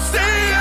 stay